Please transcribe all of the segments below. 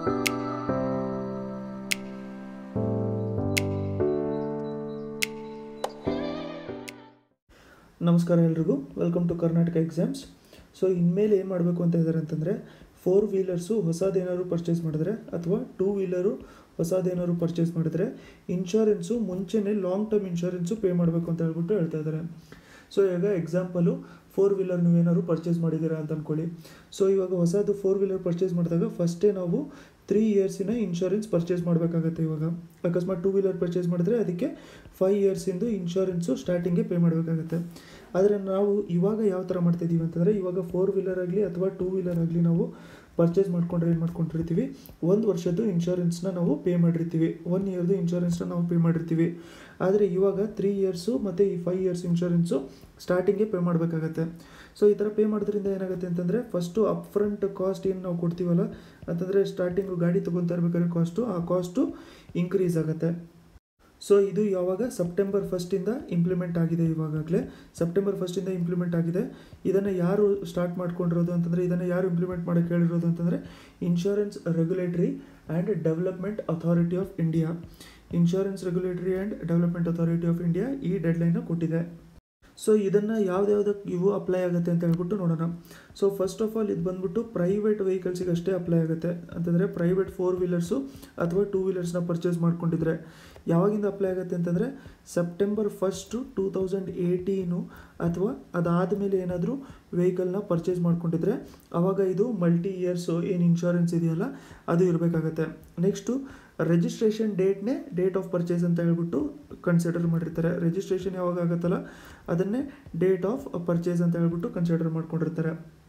ನಮಸ್ಕಾರ ಎಲ್ರಿಗೂ. Welcome to Karnataka exams so ಇನ್ಮೇಲೆ ಏನು ಮಾಡಬೇಕು ಅಂತ ಇದ್ದಾರೆ ಅಂತಂದರೆ ಫೋರ್ ವೀಲರ್ಸು ಹೊಸದೇನಾದ್ರು ಪರ್ಚೇಸ್ ಮಾಡಿದ್ರೆ, ಅಥವಾ ಟೂ ವೀಲರು ಹೊಸದೇನಾದ್ರು ಪರ್ಚೇಸ್ ಮಾಡಿದ್ರೆ ಇನ್ಶೂರೆನ್ಸು ಮುಂಚೆನೇ ಲಾಂಗ್ ಟರ್ಮ್ ಇನ್ಶೂರೆನ್ಸು ಪೇ ಮಾಡಬೇಕು ಅಂತ ಹೇಳ್ಬಿಟ್ಟು ಹೇಳ್ತಾ ಇದ್ದಾರೆ ಸೊ ಇವಾಗ ಎಕ್ಸಾಂಪಲು ಫೋರ್ ವೀಲರ್ ನೀವೇನಾದ್ರು ಪರ್ಚೇಸ್ ಮಾಡಿದ್ದೀರಾ ಅಂತ ಅಂದ್ಕೊಳ್ಳಿ ಸೊ ಇವಾಗ ಹೊಸದು ಫೋರ್ ವೀಲರ್ ಪರ್ಚೇಸ್ ಮಾಡಿದಾಗ ಫಸ್ಟೇ ನಾವು ತ್ರೀ ಇಯರ್ಸಿನ ಇನ್ಶೂರೆನ್ಸ್ ಪರ್ಚೇಸ್ ಮಾಡಬೇಕಾಗತ್ತೆ ಇವಾಗ. ಅಕಸ್ಮಾತ್ ಟೂ ವೀಲರ್ ಪರ್ಚೇಸ್ ಮಾಡಿದ್ರೆ ಅದಕ್ಕೆ ಫೈವ್ ಇಯರ್ಸಿಂದು ಇನ್ಶೂರೆನ್ಸು ಸ್ಟಾರ್ಟಿಂಗೇ ಪೇ ಮಾಡಬೇಕಾಗತ್ತೆ. ಆದರೆ ನಾವು ಇವಾಗ ಯಾವ ಥರ ಮಾಡ್ತಾಯಿದ್ದೀವಿ ಅಂತಂದರೆ, ಇವಾಗ ಫೋರ್ ವೀಲರ್ ಆಗಲಿ ಅಥವಾ ಟೂ ವೀಲರ್ ಆಗಲಿ ನಾವು ಪರ್ಚೇಸ್ ಮಾಡ್ಕೊಂಡ್ರೆ ಏನು ಮಾಡ್ಕೊಂಡಿರ್ತೀವಿ? ಒಂದು ವರ್ಷದ್ದು ಇನ್ಶೂರೆನ್ಸ್ನ ನಾವು ಪೇ ಮಾಡಿರ್ತೀವಿ. ಒನ್ ಇಯರ್ದು ಇನ್ಶೂರೆನ್ಸ್ನ ನಾವು ಪೇ ಮಾಡಿರ್ತೀವಿ. ಆದರೆ ಇವಾಗ ತ್ರೀ ಇಯರ್ಸು ಮತ್ತು ಈ ಫೈವ್ ಇಯರ್ಸ್ ಇನ್ಶೂರೆನ್ಸು ಸ್ಟಾರ್ಟಿಂಗೇ ಪೇ ಮಾಡಬೇಕಾಗತ್ತೆ. ಸೊ ಈ ಥರ ಪೇ ಮಾಡೋದ್ರಿಂದ ಏನಾಗುತ್ತೆ ಅಂತಂದರೆ ಫಸ್ಟು ಅಪ್ ಫ್ರಂಟ್ ಕಾಸ್ಟ್ ಏನು ನಾವು ಕೊಡ್ತೀವಲ್ಲ, ಅಂತಂದರೆ ಸ್ಟಾರ್ಟಿಂಗು ಗಾಡಿ ತೊಗೊತಾ ಇರ್ಬೇಕಾದ್ರೆ ಕಾಸ್ಟು ಆ ಕಾಸ್ಟು ಇನ್ಕ್ರೀಸ್ ಆಗುತ್ತೆ. ಸೊ ಇದು ಯಾವಾಗ? ಸೆಪ್ಟೆಂಬರ್ ಫಸ್ಟಿಂದ ಇಂಪ್ಲಿಮೆಂಟ್ ಆಗಿದೆ ಇವಾಗಲೇ ಸೆಪ್ಟೆಂಬರ್ ಫಸ್ಟಿಂದ ಇಂಪ್ಲಿಮೆಂಟ್ ಆಗಿದೆ. ಇದನ್ನು ಯಾರು ಸ್ಟಾರ್ಟ್ ಮಾಡ್ಕೊಂಡಿರೋದು ಅಂತಂದರೆ, ಇದನ್ನು ಯಾರು ಇಂಪ್ಲಿಮೆಂಟ್ ಮಾಡೋಕ್ಕೆ ಹೇಳಿರೋದು ಅಂತಂದರೆ insurance regulatory and development authority of India insurance regulatory and development authority of India ಈ ಡೆಡ್ಲೈನು ಕೊಟ್ಟಿದೆ. ಸೊ ಇದನ್ನು ಯಾವ್ದ್ಯಾವ್ದಕ್ಕೆ ಇವು ಅಪ್ಲೈ ಆಗುತ್ತೆ ಅಂತ ಹೇಳ್ಬಿಟ್ಟು ನೋಡೋಣ. ಸೊ ಫಸ್ಟ್ ಆಫ್ ಆಲ್ ಇದು ಬಂದ್ಬಿಟ್ಟು ಪ್ರೈವೇಟ್ ವೆಹಿಕಲ್ಸಿಗೆ ಅಷ್ಟೇ ಅಪ್ಲೈ ಆಗುತ್ತೆ. ಅಂತಂದರೆ ಪ್ರೈವೇಟ್ ಫೋರ್ ವೀಲರ್ಸು ಅಥವಾ ಟೂ ವೀಲರ್ಸ್ನ ಪರ್ಚೇಸ್ ಮಾಡ್ಕೊಂಡಿದ್ರೆ. ಯಾವಾಗಿಂದ ಅಪ್ಲೈ ಆಗುತ್ತೆ ಅಂತಂದರೆ September first two thousand eighteen ಅಥವಾ ಅದಾದಮೇಲೆ ಏನಾದರೂ ವೆಹಿಕಲ್ನ ಪರ್ಚೇಸ್ ಮಾಡ್ಕೊಂಡಿದ್ರೆ ಆವಾಗ ಇದು ಮಲ್ಟಿ ಇಯರ್ಸು ಏನು ಇನ್ಶೂರೆನ್ಸ್ ಇದೆಯಲ್ಲ, ಅದು ಇರಬೇಕಾಗತ್ತೆ. ನೆಕ್ಸ್ಟು ರಿಜಿಸ್ಟ್ರೇಷನ್ ಡೇಟ್ನೇ ಡೇಟ್ ಆಫ್ ಪರ್ಚೇಸ್ ಅಂತ ಹೇಳ್ಬಿಟ್ಟು ಕನ್ಸಿಡರ್ ಮಾಡಿರ್ತಾರೆ. ರಿಜಿಸ್ಟ್ರೇಷನ್ ಯಾವಾಗ ಆಗುತ್ತಲ್ಲ, ಅದನ್ನೇ ಡೇಟ್ ಆಫ್ ಪರ್ಚೇಸ್ ಅಂತ ಹೇಳ್ಬಿಟ್ಟು ಕನ್ಸಿಡರ್ ಮಾಡ್ಕೊಂಡಿರ್ತಾರೆ.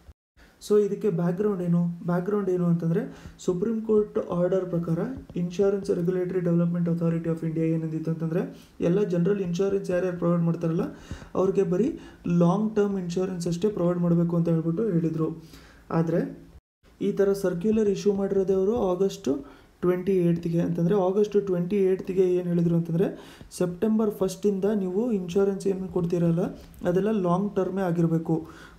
ಸೊ ಇದಕ್ಕೆ ಬ್ಯಾಕ್ಗ್ರೌಂಡ್ ಏನು? ಬ್ಯಾಕ್ಗ್ರೌಂಡ್ ಏನು ಅಂತಂದರೆ ಸುಪ್ರೀಂ ಕೋರ್ಟ್ ಆರ್ಡರ್ ಪ್ರಕಾರ insurance regulatory development authority of India ಏನಂದಿತ್ತು ಅಂತಂದರೆ, ಎಲ್ಲ ಜನರಲ್ ಇನ್ಶೂರೆನ್ಸ್ ಯಾರ್ಯಾರು ಪ್ರೊವೈಡ್ ಮಾಡ್ತಾರಲ್ಲ, ಅವ್ರಿಗೆ ಬರೀ ಲಾಂಗ್ ಟರ್ಮ್ ಇನ್ಶೂರೆನ್ಸ್ ಅಷ್ಟೇ ಪ್ರೊವೈಡ್ ಮಾಡಬೇಕು ಅಂತ ಹೇಳ್ಬಿಟ್ಟು ಹೇಳಿದರು. ಆದರೆ, ಈ ಥರ ಸರ್ಕ್ಯುಲರ್ ಇಶ್ಯೂ ಮಾಡಿರೋದೇ ಅವರು ಆಗಸ್ಟು ಟ್ವೆಂಟಿ ಏಯ್ತ್ಗೆ ಅಂತಂದರೆ ಆಗಸ್ಟ್ ಟ್ವೆಂಟಿ ಏಯ್ತ್ಗೆ ಏನು ಹೇಳಿದರು ಅಂತಂದರೆ ಸೆಪ್ಟೆಂಬರ್ ಫಸ್ಟಿಂದ ನೀವು ಇನ್ಶೂರೆನ್ಸ್ ಏನು ಕೊಡ್ತೀರಲ್ಲ, ಅದೆಲ್ಲ ಲಾಂಗ್ ಟರ್ಮೇ ಆಗಿರಬೇಕು.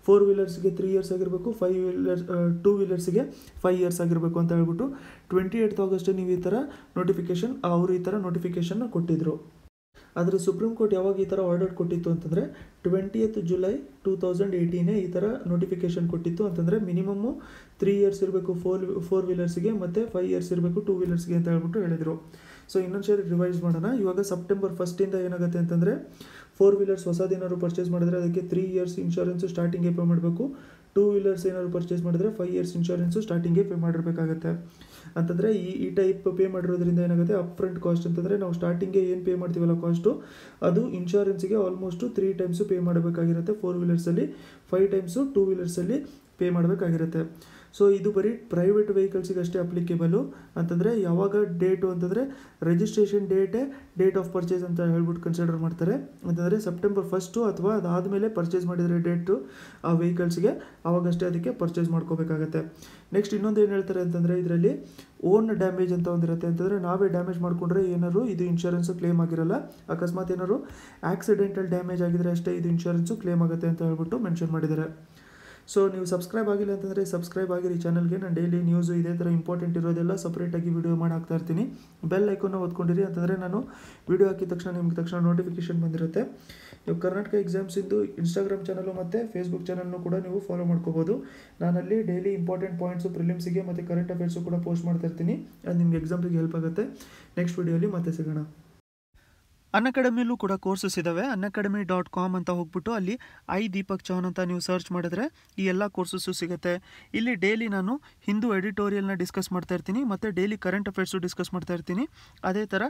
ಫೋರ್ ವೀಲರ್ಸ್ಗೆ ತ್ರೀ ಇಯರ್ಸ್ ಆಗಿರಬೇಕು ಫೈವ್ ವೀಲರ್ಸ್ ಟೂ ವೀಲರ್ಸ್ಗೆ ಫೈವ್ ಇಯರ್ಸ್ ಆಗಿರಬೇಕು ಅಂತ ಹೇಳ್ಬಿಟ್ಟು ಟ್ವೆಂಟಿ ಏಯ್ತ್ ಆಗಸ್ಟ್ ನೀವು ಈ ಥರ ನೋಟಿಫಿಕೇಷನ್ ಅವರು ಈ ಥರ ನೋಟಿಫಿಕೇಷನ್ನ ಕೊಟ್ಟಿದ್ದರು ಆದರೆ ಸುಪ್ರೀಂ ಕೋರ್ಟ್ ಯಾವಾಗ ಈ ಥರ ಆರ್ಡರ್ ಕೊಟ್ಟಿತ್ತು ಅಂತಂದರೆ ಟ್ವೆಂಟಿಯತ್ ಜುಲೈ ಟೂ ತೌಸಂಡ್ ಏಯ್ಟೀನೇ ಈ ಥರ ನೋಟಿಫಿಕೇಷನ್ ಕೊಟ್ಟಿತ್ತು ಅಂತಂದರೆ ಮಿನಿಮಮ್ಮು ತ್ರೀ ಇಯರ್ಸ್ ಇರಬೇಕು ಫೋರ್ ಫೋರ್ ವೀಲರ್ಸ್ಗೆ ಮತ್ತು ಫೈವ್ ಇಯರ್ಸ್ ಇರಬೇಕು ಟೂ ವೀಲರ್ಸ್ಗೆ ಅಂತ ಹೇಳ್ಬಿಟ್ಟು ಹೇಳಿದರು. ಸೊ ಇನ್ನೊಂದು ಸರಿ ರಿವೈಸ್ ಮಾಡೋಣ. ಇವಾಗ ಸೆಪ್ಟೆಂಬರ್ ಫಸ್ಟಿಂದ ಏನಾಗುತ್ತೆ ಅಂತಂದರೆ ಫೋರ್ ವೀಲರ್ಸ್ ಹೊಸದೇನಾದ್ರು ಪರ್ಚೇಸ್ ಮಾಡಿದ್ರೆ ಅದಕ್ಕೆ ತ್ರೀ ಇಯರ್ಸ್ ಇನ್ಶೂರೆನ್ಸು ಸ್ಟಾರ್ಟಿಂಗೇ ಪೇ ಮಾಡಬೇಕು. ಟೂ ವೀಲರ್ಸ್ ಏನಾದ್ರು ಪರ್ಚೇಸ್ ಮಾಡಿದ್ರೆ ಫೈವ್ ಇಯರ್ಸ್ ಇನ್ಶೂರೆನ್ಸು ಸ್ಟಾರ್ಟಿಂಗೇ ಪೇ ಮಾಡಿರಬೇಕಾಗತ್ತೆ. ಅಂತಂದರೆ ಈ ಈ ಟೈಪ್ ಪೇ ಮಾಡಿರೋದ್ರಿಂದ ಏನಾಗುತ್ತೆ? ಅಪ್ ಫ್ರಂಟ್ ಕಾಸ್ಟ್ ಅಂತಂದರೆ ನಾವು ಸ್ಟಾರ್ಟಿಂಗ್ಗೆ ಏನು ಪೇ ಮಾಡ್ತೀವಲ್ಲ ಕಾಸ್ಟು ಅದು ಇನ್ಶೂರೆನ್ಸಿಗೆ ಆಲ್ಮೋಸ್ಟು ತ್ರೀ ಟೈಮ್ಸು ಪೇ ಮಾಡಬೇಕಾಗಿರುತ್ತೆ. ಫೋರ್ ವೀಲರ್ಸಲ್ಲಿ ಫೈವ್ ಟೈಮ್ಸು ಟೂ ವೀಲರ್ಸಲ್ಲಿ ಪೇ ಮಾಡಬೇಕಾಗಿರುತ್ತೆ. ಸೊ ಇದು ಬರೀ ಪ್ರೈವೇಟ್ ವೆಹಿಕಲ್ಸಿಗೆ ಅಷ್ಟೇ ಅಪ್ಲಿಕೇಬಲು ಅಂತಂದರೆ ಯಾವಾಗ ಡೇಟು ಅಂತಂದರೆ ರಿಜಿಸ್ಟ್ರೇಷನ್ ಡೇಟೇ ಡೇಟ್ ಆಫ್ ಪರ್ಚೇಸ್ ಅಂತ ಹೇಳ್ಬಿಟ್ಟು ಕನ್ಸಿಡರ್ ಮಾಡ್ತಾರೆ. ಅಂತಂದರೆ ಸೆಪ್ಟೆಂಬರ್ ಫಸ್ಟು ಅಥವಾ ಅದಾದಮೇಲೆ ಪರ್ಚೇಸ್ ಮಾಡಿದರೆ ಡೇಟು ಆ ವೆಹಿಕಲ್ಸ್ಗೆ ಆವಾಗಷ್ಟೇ ಅದಕ್ಕೆ ಪರ್ಚೇಸ್ ಮಾಡ್ಕೋಬೇಕಾಗತ್ತೆ. ನೆಕ್ಸ್ಟ್ ಇನ್ನೊಂದು ಏನು ಹೇಳ್ತಾರೆ ಅಂತಂದರೆ ಇದರಲ್ಲಿ ಓನ್ ಡ್ಯಾಮೇಜ್ ಅಂತ ಒಂದಿರುತ್ತೆ ಅಂತಂದರೆ ನಾವೇ ಡ್ಯಾಮೇಜ್ ಮಾಡಿಕೊಂಡ್ರೆ ಏನಾದ್ರು ಇದು ಇನ್ಶೂರೆನ್ಸು ಕ್ಲೇಮ್ ಆಗಿರಲ್ಲ. ಅಕಸ್ಮಾತ್ ಏನಾದ್ರು ಆಕ್ಸಿಡೆಂಟಲ್ ಡ್ಯಾಮೇಜ್ ಆಗಿದ್ರೆ ಅಷ್ಟೇ ಇದು ಇನ್ಶೂರೆನ್ಸು ಕ್ಲೇಮ್ ಆಗುತ್ತೆ ಅಂತ ಹೇಳ್ಬಿಟ್ಟು ಮೆನ್ಷನ್ ಮಾಡಿದ್ದಾರೆ. ಸೊ ನೀವು ಸಬ್ಸ್ಕ್ರೈಬ್ ಆಗಿಲ್ಲ ಅಂತಂದರೆ ಸಬ್ಸ್ಕ್ರೈಬ್ ಆಗಿರಿ ಚಾನಲ್ಗೆ ನಾನು ಡೈಲಿ ನ್ಯೂಸು ಇದೇ ಥರ ಇಂಪಾರ್ಟೆಂಟ್ ಇರೋದೆಲ್ಲ ಸಪ್ರೇಟಾಗಿ ವೀಡಿಯೋ ಮಾಡಿ ಹಾಕ್ತಾ ಇರ್ತೀನಿ. ಬೆಲ್ ಐಕೋನ ಓದ್ಕೊಂಡಿರಿ ಅಂತಂದರೆ ನಾನು ವೀಡಿಯೋ ಹಾಕಿದ ತಕ್ಷಣ ನಿಮ್ಗೆ ತಕ್ಷಣ ನೋಟಿಫಿಕೇಶನ್ ಬಂದಿರುತ್ತೆ. ನೀವು ಕರ್ನಾಟಕ ಎಕ್ಸಾಮ್ಸಿಂದು ಇನ್ಸ್ಟಾಗ್ರಾಮ್ ಚಾನಲು ಮತ್ತು ಫೇಸ್ಬುಕ್ ಚಾನಲ್ನು ಕೂಡ ನೀವು ಫಾಲೋ ಮಾಡ್ಕೋಬೋದು. ನಾನಲ್ಲಿ ಡೈಲಿ ಇಂಪಾರ್ಟೆಂಟ್ ಪಾಯಿಂಟ್ಸು ಪ್ರಿಲಿಮ್ಸಿಗೆ ಮತ್ತು ಕರೆಂಟ್ ಅಫೇರ್ಸು ಕೂಡ ಪೋಸ್ಟ್ ಮಾಡ್ತಾ ಇರ್ತೀನಿ. ಅದು ನಿಮ್ಗೆ ಎಕ್ಸಾಮ್ಸಿಗೆ ಹೆಲ್ಪ್ ಆಗುತ್ತೆ. ನೆಕ್ಸ್ಟ್ ವೀಡಿಯೋಲಿ ಮತ್ತೆ ಸಿಗೋಣ. ಅನ್ ಅಕಾಡೆಮಿಲೂ ಕೂಡ ಕೋರ್ಸಸ್ ಇದ್ದಾವೆ ಅನ್ ಅಕಾಡೆಮಿ ಡಾಟ್ ಕಾಮ್ ಅಂತ ಹೋಗ್ಬಿಟ್ಟು ಅಲ್ಲಿ ಐ ದೀಪಕ್ ಚೌಹಾನ್ ಅಂತ ನೀವು ಸರ್ಚ್ ಮಾಡಿದ್ರೆ ಈ ಎಲ್ಲ ಕೋರ್ಸಸ್ಸು ಸಿಗುತ್ತೆ. ಇಲ್ಲಿ ಡೈಲಿ ನಾನು ಹಿಂದೂ ಎಡಿಟೋರಿಯಲ್ನ ಡಿಸ್ಕಸ್ ಮಾಡ್ತಾ ಇರ್ತೀನಿ, ಮತ್ತು ಡೈಲಿ ಕರೆಂಟ್ ಅಫೇರ್ಸು ಡಿಸ್ಕಸ್ ಮಾಡ್ತಾ ಇರ್ತೀನಿ. ಅದೇ ಥರ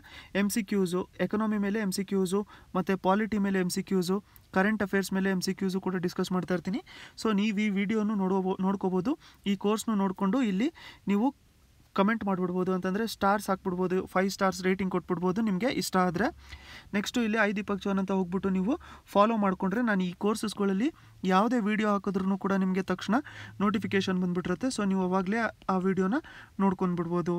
ಎಂ ಸಿ ಕ್ಯೂಸು ಎಕನಾಮಿ ಮೇಲೆ ಎಂ ಸಿ ಕ್ಯೂಸು ಮತ್ತು ಪಾಲಿಟಿ ಮೇಲೆ M C Qs current affairs ಮೇಲೆ ಎಂ ಸಿ ಕ್ಯೂಸು ಕೂಡ ಡಿಸ್ಕಸ್ ಮಾಡ್ತಾ ಇರ್ತೀನಿ. ಸೊ ನೀವು ಈ ವಿಡಿಯೋನು ನೋಡೋ ನೋಡ್ಕೋಬೋದು. ಈ ಕೋರ್ಸ್ನು ನೋಡಿಕೊಂಡು ಇಲ್ಲಿ ನೀವು ಕಮೆಂಟ್ ಮಾಡಿಬಿಡ್ಬೋದು ಅಂತಂದರೆ ಸ್ಟಾರ್ಸ್ ಹಾಕ್ಬಿಡ್ಬೋದು ಫೈವ್ ಸ್ಟಾರ್ಸ್ ರೇಟಿಂಗ್ ಕೊಟ್ಬಿಡ್ಬೋದು, ನಿಮಗೆ ಇಷ್ಟ ಆದರೆ. ನೆಕ್ಸ್ಟು ಇಲ್ಲಿ ಐ ದೀಪಕ್ ಚೌನ್ ಅಂತ ಹೋಗ್ಬಿಟ್ಟು ನೀವು ಫಾಲೋ ಮಾಡಿಕೊಂಡ್ರೆ ನಾನು ಈ ಕೋರ್ಸಸ್ಗಳಲ್ಲಿ ಯಾವುದೇ ವೀಡಿಯೋ ಹಾಕಿದ್ರೂ ಕೂಡ ನಿಮಗೆ ತಕ್ಷಣ ನೋಟಿಫಿಕೇಷನ್ ಬಂದುಬಿಟ್ಟಿರುತ್ತೆ. ಸೊ ನೀವು ಅವಾಗಲೇ ಆ ವಿಡಿಯೋನ ನೋಡ್ಕೊಂಡು ಬಿಡ್ಬೋದು